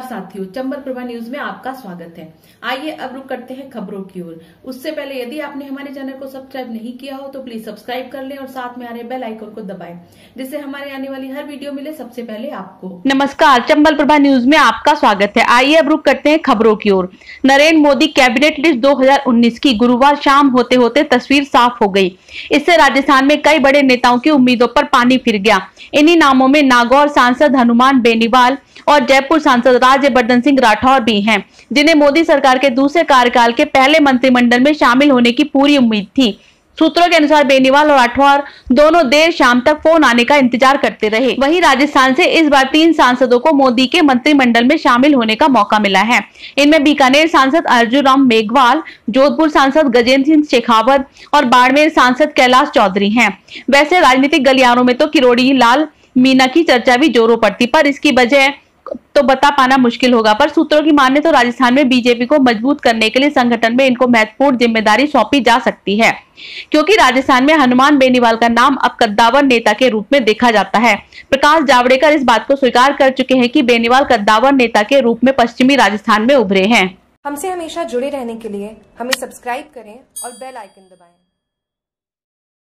साथियों, चंबल प्रभा न्यूज़ में आपका स्वागत है। आइए अब रुक करते हैं खबरों की ओर। उससे पहले यदि आपने हमारे चैनल को सब्सक्राइब नहीं किया हो तो प्लीज़ सब्सक्राइब कर लें और साथ में आ रहे बेल आइकन को दबाएँ, जिससे हमारे आने वाली हर वीडियो मिले सबसे पहले आपको। नमस्कार, चंबल प्रभा न्यूज़ में आपका स्वागत है। आइए अब रुक करते हैं खबरों की ओर। नरेंद्र मोदी कैबिनेट लिस्ट दो हज़ार उन्नीस की। गुरुवार शाम होते होते तस्वीर साफ़ हो गई इससे राजस्थान में कई बड़े नेताओं की उम्मीदों पर पानी फिर गया। इन्हीं नामों में नागौर सांसद हनुमान बेनीवाल और जयपुर सांसद राज्यवर्धन सिंह राठौर भी हैं, जिन्हें मोदी सरकार के दूसरे कार्यकाल के पहले मंत्रिमंडल में शामिल होने की पूरी उम्मीद थी। सूत्रों के अनुसार बेनीवाल और राठौर दोनों देर शाम तक फ़ोन आने का इंतज़ार करते रहे। वहीं राजस्थान से इस बार तीन सांसदों को मोदी के मंत्रिमंडल में शामिल होने का मौका मिला है। इनमें बीकानेर सांसद अर्जुन राम मेघवाल, जोधपुर सांसद गजेंद्र सिंह शेखावत और बाड़मेर सांसद कैलाश चौधरी हैं। वैसे राजनीतिक गलियारों में तो किरोड़ी लाल मीना की चर्चा भी जोरों पर थी पर इसकी वजह तो बता पाना मुश्किल होगा, पर सूत्रों की माने तो राजस्थान में बीजेपी को मज़बूत करने के लिए संगठन में इनको महत्वपूर्ण ज़िम्मेदारी सौंपी जा सकती है, क्योंकि राजस्थान में हनुमान बेनीवाल का नाम अब कद्दावर नेता के रूप में देखा जाता है प्रकाश जावड़ेकर इस बात को स्वीकार कर चुके हैं कि बेनीवाल कद्दावर नेता के रूप में पश्चिमी राजस्थान में उभरे हैं हमसे हमेशा जुड़े रहने के लिए हमें सब्सक्राइब करें और बेल आइकन दबाएँ।